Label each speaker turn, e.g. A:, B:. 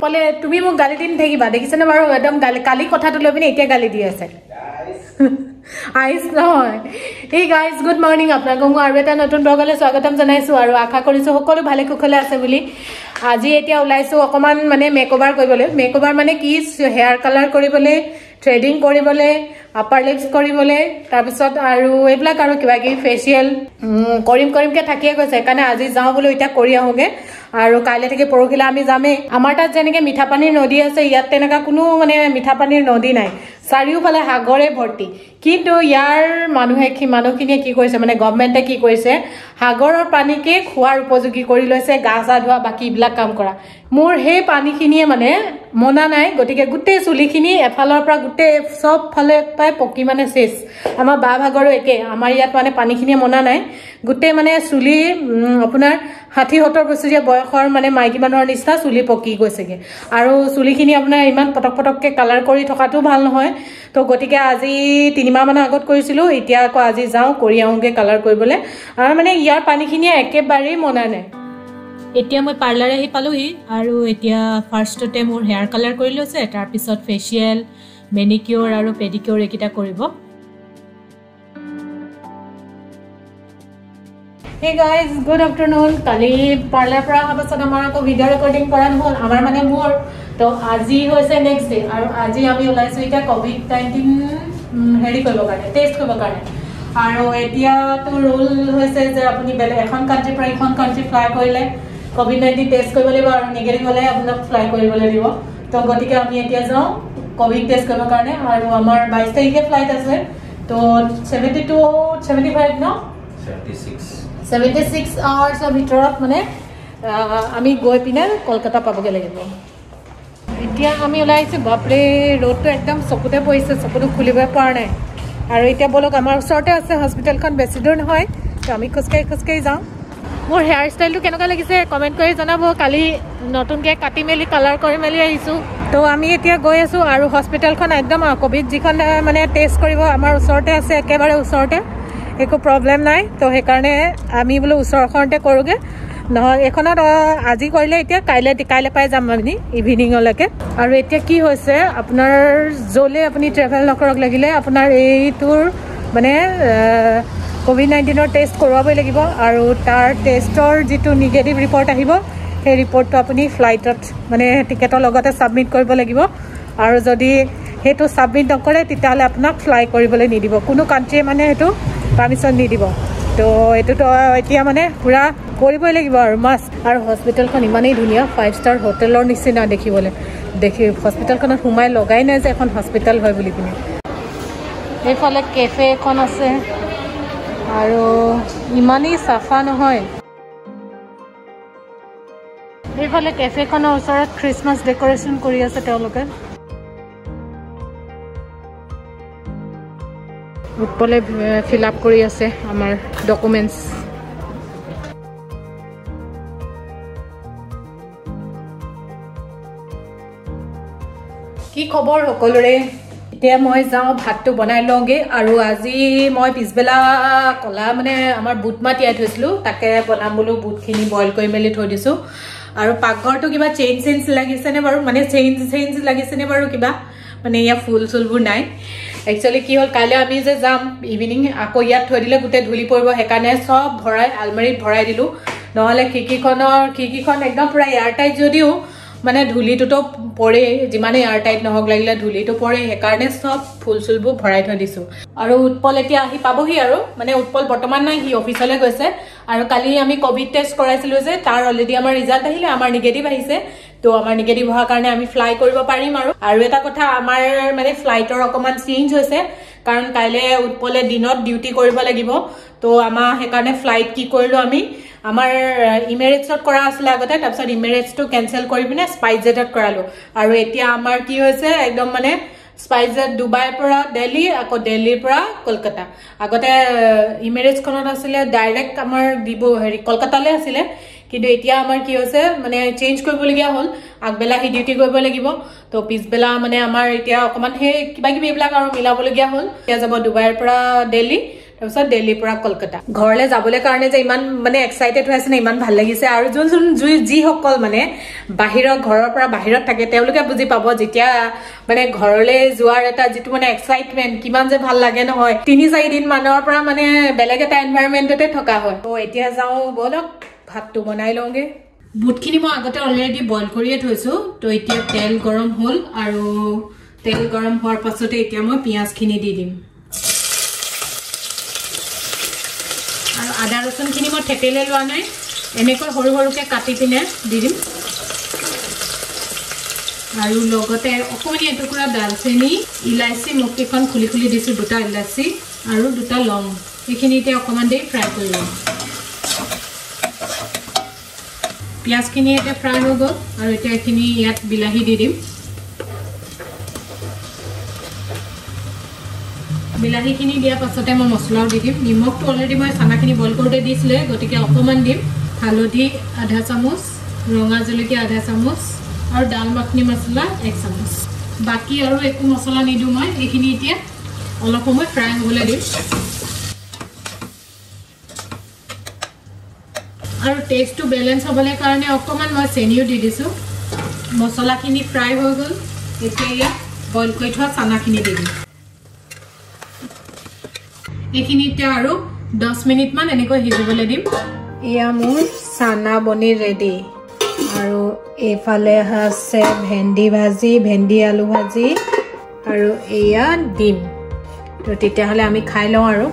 A: ক'লে তুমি মোক গালি দি নাথাকিবা দেখিছেনে বাৰু? একদম কালি কথাটো লৈ পিনে এতিয়া গালি দি আছে। আইচ নহয়। এই গাইজ গুড মৰ্ণিং আপোনালোকক। মই আৰু এটা নতুন ব্লগলৈ স্বাগতম জনাইছোঁ আৰু আশা কৰিছোঁ সকলো ভালে কুশলে আছে বুলি। আজি এতিয়া ওলাইছোঁ অকণমান মানে মেকঅভাৰ কৰিবলৈ। মেকঅভাৰ মানে কি? হেয়াৰ কালাৰ কৰিবলৈ থ্ৰেডিং কৰিবলৈ আপাৰ লিপছ কৰিবলৈ তাৰপিছত আৰু এইবিলাক আৰু কিবা কিবি ফেচিয়েল কৰিম কৰিমকৈ থাকিয়ে গৈছে। সেইকাৰণে আজি যাওঁ বোলো এতিয়া কৰি আহোঁগৈ। আৰু কাইলৈ থাকি পৰহিলৈ আমি যামেই। আমাৰ তাত যেনেকৈ মিঠা পানীৰ নদী আছে ইয়াত তেনেকুৱা কোনো মানে মিঠা পানীৰ নদী নাই। চাৰিওফালে সাগৰে ভৰ্তি। কিন্তু ইয়াৰ মানুহে মানুহখিনিয়ে কি কৰিছে মানে গভমেণ্টে কি কৰিছে সাগৰৰ পানীকে খোৱাৰ উপযোগী কৰি লৈছে গা চা ধোৱা বাকী এইবিলাক কাম কৰা। মোৰ সেই পানীখিনিয়ে মানে মনা নাই গতিকে গোটেই চুলিখিনি এফালৰ পৰা গোটেই চব ফালে প্ৰায় পকি মানে চেচ। আমাৰ বা ভাগৰো একে আমাৰ ইয়াত মানে পানীখিনিয়ে মনা নাই। গোটেই মানে চুলি আপোনাৰ ষাঠি সত্তৰ বছৰীয়া বয়সৰ মানে মাইকী মানুহৰ নিচিনা চুলি পকি গৈছেগৈ। আৰু চুলিখিনি আপোনাৰ ইমান পটক পটককৈ কালাৰ কৰি থকাটো ভাল নহয়। তো গতিকে আজি তিনিমাহমানৰ আগত কৰিছিলোঁ এতিয়া আকৌ আজি যাওঁ কৰি আহোঁগৈ কালাৰ কৰিবলৈ। আৰু মানে ইয়াৰ পানীখিনিয়ে একেবাৰেই মনা নাই। এতিয়া মই পাৰ্লাৰ আহি পালোহি আৰু এতিয়া ফাৰ্ষ্টতে মোৰ হেয়াৰ কালাৰ কৰি লৈছে তাৰপিছত ফেচিয়েল মেনিকিয়ৰ আৰু পেডিকিয়ৰ এইকেইটা কৰিব। হে গাইজ গুড আফটাৰনুন কালি পাৰ্লাৰ পৰা অহাৰ পাছত আমাৰ আকৌ ভিডিঅ' ৰেকৰ্ডিং কৰা নহ'ল আমাৰ মানে মোৰ তো আজি হৈছে নেক্সট ডে আৰু আজি আমি ওলাইছোঁ এতিয়া ক'ভিড নাইণ্টিন হেৰি কৰিবৰ কাৰণে টেষ্ট কৰিবৰ কাৰণে। আৰু এতিয়াতো ৰুল হৈছে যে আপুনি বেলেগ এখন কাণ্ট্ৰিৰ পৰা এখন কাণ্ট্ৰি ফ্লাই কৰিলে ক'ভিড নাইণ্টিন টেষ্ট কৰিব লাগিব আৰু নিগেটিভ হ'লে আপোনাক ফ্লাই কৰিবলৈ দিব তো গতিকে আমি এতিয়া যাওঁ ক'ভিড টেষ্ট কৰিবৰ কাৰণে আৰু আমাৰ বাইছ তাৰিখে ফ্লাইট আছে। তো ছেভেণ্টি টু ছেভেণ্টি ফাইভ ন ছেভেণ্টি ছিক্স আৱাৰ্ছৰ ভিতৰত মানে আমি গৈ পিনে কলকাতা পাবগৈ লাগিব। এতিয়া আমি ওলাই আহিছোঁ বাপৰে ৰ'দটো একদম চকুতে পৰিছে চকুটো খুলিবই পৰা নাই। আৰু এতিয়া ব'লক আমাৰ ওচৰতে আছে হস্পিটেলখন বেছি দূৰ নহয় তো আমি খোজকাঢ়ি খোজকাঢ়ি যাওঁ। মোৰ হেয়াৰ ষ্টাইলটো কেনেকুৱা লাগিছে কমেণ্ট কৰি জনাব। কালি নতুনকৈ কাটি মেলি কালাৰ কৰি মেলি আহিছোঁ। তো আমি এতিয়া গৈ আছোঁ আৰু হস্পিটেলখন একদম ক'ভিড যিখন মানে টেষ্ট কৰিব আমাৰ ওচৰতে আছে একেবাৰে ওচৰতে একো প্ৰব্লেম নাই। তো সেইকাৰণে আমি বোলো ওচৰখনতে কৰোঁগৈ। নহয় এইখনত আজি কৰিলে এতিয়া কাইলৈ কাইলৈ পাই যাম আমি ইভিনিঙলৈকে আৰু এতিয়া কি হৈছে আপোনাৰ য'লৈ আপুনি ট্ৰেভেল নকৰক লাগিলে আপোনাৰ এইটোৰ মানে ক'ভিড নাইণ্টিনৰ টেষ্ট কৰোৱাবই লাগিব। আৰু তাৰ টেষ্টৰ যিটো নিগেটিভ ৰিপৰ্ট আহিব সেই ৰিপৰ্টটো আপুনি ফ্লাইটত মানে টিকেটৰ লগতে ছাবমিট কৰিব লাগিব। আৰু যদি সেইটো ছাবমিট নকৰে তেতিয়াহ'লে আপোনাক ফ্লাই কৰিবলৈ নিদিব। কোনো কাণ্ট্ৰিয়ে মানে সেইটো পাৰ্মিশ্যন নিদিব। তো এইটোতো এতিয়া মানে পূৰা কৰিবই লাগিব আৰু মাছ আৰু হস্পিটেলখন ইমানেই ধুনীয়া ফাইভ ষ্টাৰ হোটেলৰ নিচিনা দেখিবলৈ। দেখি হস্পিটেলখনত সোমাই লগাই নাই যে এখন হস্পিটেল হয় বুলি পিনে। এইফালে কেফে এখন আছে। আৰু ইমানেই চাফা নহয়। এইফালে কেফেখনৰ ওচৰত খ্ৰীষ্টমাছ ডেক'ৰেশ্যন কৰি আছে তেওঁলোকে। উৎপলে ফিল আপ কৰি আছে আমাৰ ডকুমেণ্টছ কি খবৰ সকলোৰে? এতিয়া মই যাওঁ ভাতটো বনাই লওঁগৈ আৰু আজি মই পিছবেলা ক'লা মানে আমাৰ বুট মাহ তিয়াই থৈছিলোঁ তাকে বনাম বোলো বুটখিনি বইল কৰি মেলি থৈ দিছোঁ। আৰু পাকঘৰটো কিবা চেইঞ্জ চেঞ্জ লাগিছেনে বাৰু? মানে চেইঞ্জ চেইঞ্জ লাগিছেনে বাৰু কিবা? মানে ইয়াৰ ফুল চুলবোৰ নাই। একচুৱেলি কি হ'ল কাইলৈ আমি যে যাম ইভিনিং আকৌ ইয়াত থৈ দিলে গোটেই ধূলি পৰিব সেইকাৰণে চব ভৰাই আলমাৰীত ভৰাই দিলোঁ। নহ'লে খিৰিকীখনৰ খিৰিকীখন একদম পূৰা এয়াৰ টাইট যদিও মানে ধূলিটোতো পৰে যিমানে এয়াৰ টাইট নহওক লাগিলে ধূলিটো পৰে সেইকাৰণে চব ফুল চুলবোৰ ভৰাই থৈ দিছোঁ। আৰু উৎপল এতিয়া আহি পাবহি আৰু মানে উৎপল বৰ্তমান নাই সি অফিচলৈ গৈছে। আৰু কালি আমি ক'ভিড টেষ্ট কৰাইছিলোঁ যে তাৰ অলৰেডি আমাৰ ৰিজাল্ট আহিলে আমাৰ নিগেটিভ আহিছে। তো আমাৰ নিগেটিভ হোৱাৰ কাৰণে আমি ফ্লাই কৰিব পাৰিম আৰু। আৰু এটা কথা আমাৰ মানে ফ্লাইটৰ অকণমান চেঞ্জ হৈছে কাৰণ কাইলৈ উৎপলে দিনত ডিউটি কৰিব লাগিব। তো আমাৰ সেইকাৰণে ফ্লাইট কি কৰিলোঁ আমি আমাৰ ইমেৰেটছত কৰা আছিলে আগতে তাৰপিছত ইমেৰেটছটো কেঞ্চেল কৰি পিনে স্পাইচ জেটত কৰালোঁ। আৰু এতিয়া আমাৰ কি হৈছে একদম মানে স্পাইচ জেট ডুবাইৰ পৰা দেলহি আকৌ দেলহিৰ পৰা কলকাতা। আগতে ইমেৰেটছখনত আছিলে ডাইৰেক্ট আমাৰ দিব হেৰি কলকাতালৈ আছিলে। কিন্তু এতিয়া আমাৰ কি হৈছে মানে চেঞ্জ কৰিবলগীয়া হ'ল আগবেলা সি ডিউটি কৰিব লাগিব। তো পিছবেলা মানে আমাৰ এতিয়া অকণমান সেই কিবা কিবি এইবিলাক আৰু মিলাবলগীয়া হ'ল। এতিয়া যাব ডুবাইৰ পৰা দেলহি তাৰপিছত দিল্লীৰ পৰা কলকাতা। ঘৰলৈ যাবলৈ কাৰণে যে ইমান মানে এক্সাইটেড হৈ আছে নে ইমান ভাল লাগিছে। আৰু যোন যোন জুই যিসকল মানে বাহিৰৰ ঘৰৰ পৰা বাহিৰত থাকে তেওঁলোকে বুজি পাব যেতিয়া মানে ঘৰলৈ যোৱাৰ এটা যিটো মানে এক্সাইটমেণ্ট কিমান যে ভাল লাগে নহয়। তিনি চাৰিদিন মানৰ পৰা মানে বেলেগ এটা এনভাইৰমেণ্টতে থকা হয়। ত' এতিয়া যাওঁ ব'লক ভাতটো বনাই লওঁগে। বুটখিনি মই আগতে অলৰেডি বইল কৰিয়ে থৈছোঁ। ত' এতিয়া তেল গৰম হ'ল আৰু তেল গৰম হোৱাৰ পাছতে এতিয়া মই পিঁয়াজখিনি দি দিম আৰু আদা ৰচুনখিনি মই থেতেলে লোৱা নাই। এনেকৈ সৰু সৰুকৈ কাটি পিনে দি দিম। আৰু লগতে অকণমানি এটুকুৰা ডালচেনি ইলাচি মুখকেইখন খুলি খুলি দিছোঁ দুটা ইলাচি আৰু দুটা লং। এইখিনি এতিয়া অকণমান দেৰি ফ্ৰাই কৰি ল'ম পিঁয়াজখিনি এতিয়া ফ্ৰাই হৈ গ'ল আৰু এতিয়া এইখিনি ইয়াত বিলাহী দি দিম। বিলাহীখিনি দিয়াৰ পাছতে মই মছলাও দি দিম। নিমখটো অলৰেডি মই চানাখিনি বইল কৰোঁতে দিছিলে গতিকে অকণমান দিম। হালধি আধা চামুচ ৰঙা জলকীয়া আধা চামুচ আৰু ডাল মাখনি মছলা এক চামুচ। বাকী আৰু একো মছলা নিদিওঁ মই এইখিনি এতিয়া অলপ সময় ফ্ৰাই হ'বলৈ দিম। আৰু টেষ্টটো বেলেঞ্চ হ'বলৈ কাৰণে অকণমান মই চেনিও দি দিছোঁ। মছলাখিনি ফ্ৰাই হৈ গ'ল। এতিয়া ইয়াত বইল কৰি থোৱা চানাখিনি দি দিম। এইখিনি এতিয়া আৰু দহ মিনিটমান এনেকৈ সিজিবলৈ দিম। এয়া মোৰ চানা বনি ৰেডি আৰু এইফালে আছে ভেন্দি ভাজি ভেন্দি আলু ভাজি। আৰু এয়া ডিম। তো তেতিয়াহ'লে আমি খাই লওঁ আৰু।